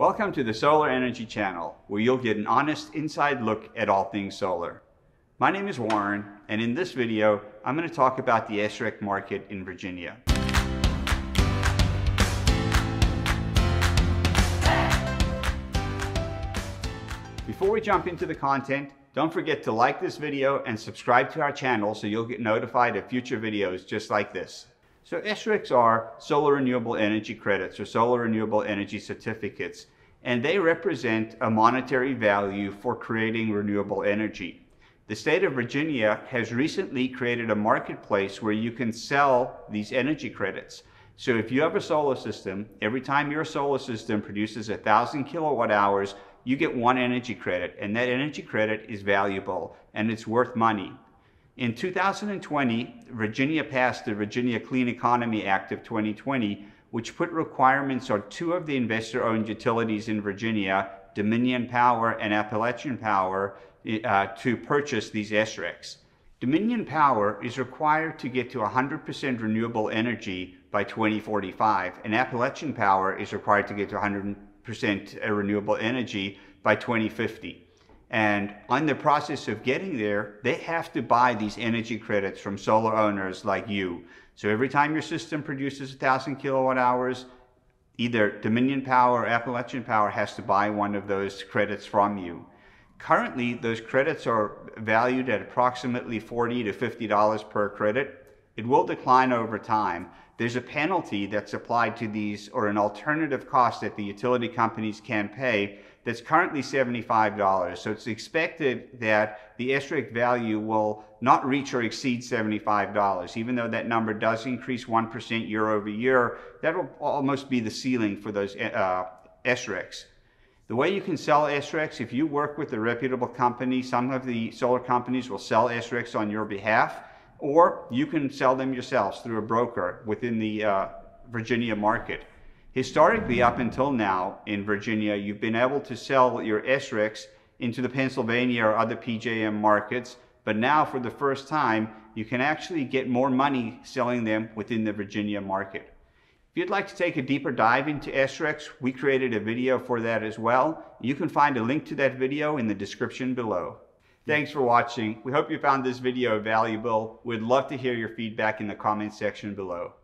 Welcome to the Solar Energy Channel, where you'll get an honest inside look at all things solar. My name is Warren, and in this video, I'm going to talk about the SREC market in Virginia. Before we jump into the content, don't forget to like this video and subscribe to our channel so you'll get notified of future videos just like this. So SRECs are solar renewable energy credits or solar renewable energy certificates, and they represent a monetary value for creating renewable energy. The state of Virginia has recently created a marketplace where you can sell these energy credits. So if you have a solar system, every time your solar system produces a thousand kilowatt hours, you get one energy credit, and that energy credit is valuable and it's worth money. In 2020, Virginia passed the Virginia Clean Economy Act of 2020, which put requirements on two of the investor-owned utilities in Virginia, Dominion Power and Appalachian Power, uh, to purchase these SRECs. Dominion Power is required to get to 100% renewable energy by 2045, and Appalachian Power is required to get to 100% renewable energy by 2050. And on the process of getting there, they have to buy these energy credits from solar owners like you. So every time your system produces 1,000 kilowatt hours, either Dominion Power or Appalachian Power has to buy one of those credits from you. Currently, those credits are valued at approximately 40 to $50 per credit. It will decline over time. There's a penalty that's applied to these or an alternative cost that the utility companies can pay that's currently $75. So it's expected that the SREC value will not reach or exceed $75. Even though that number does increase 1% year over year, that will almost be the ceiling for those uh. The way you can sell SRECs, if you work with a reputable company, some of the solar companies will sell SRECs on your behalf, or you can sell them yourselves through a broker within the uh, Virginia market. Historically, up until now in Virginia, you've been able to sell your SRECs into the Pennsylvania or other PJM markets, but now for the first time, you can actually get more money selling them within the Virginia market. If you'd like to take a deeper dive into SRECs, we created a video for that as well. You can find a link to that video in the description below. Thanks for watching. We hope you found this video valuable. We'd love to hear your feedback in the comments section below.